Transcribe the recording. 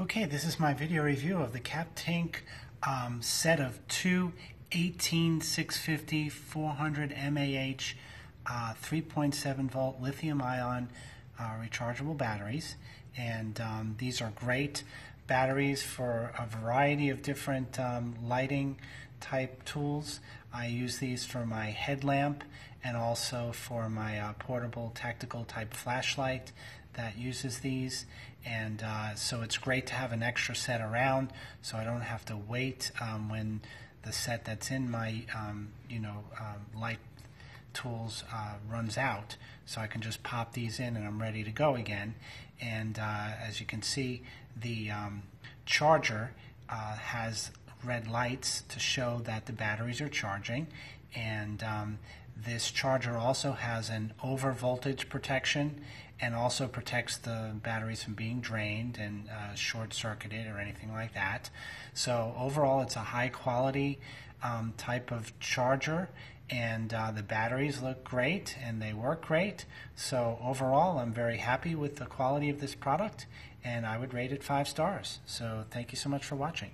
Okay, this is my video review of the Captink um, set of two 18650 400 mAh uh, 3.7 volt lithium ion uh, rechargeable batteries. And um, these are great batteries for a variety of different um, lighting type tools. I use these for my headlamp and also for my uh, portable tactical type flashlight that uses these and uh, so it's great to have an extra set around so I don't have to wait um, when the set that's in my um, you know um, light tools uh, runs out so I can just pop these in and I'm ready to go again. And uh, as you can see the um, charger uh, has red lights to show that the batteries are charging and um, this charger also has an over voltage protection and also protects the batteries from being drained and uh, short circuited or anything like that. So overall it's a high quality um, type of charger and uh, the batteries look great and they work great. So overall I'm very happy with the quality of this product and I would rate it five stars. So thank you so much for watching.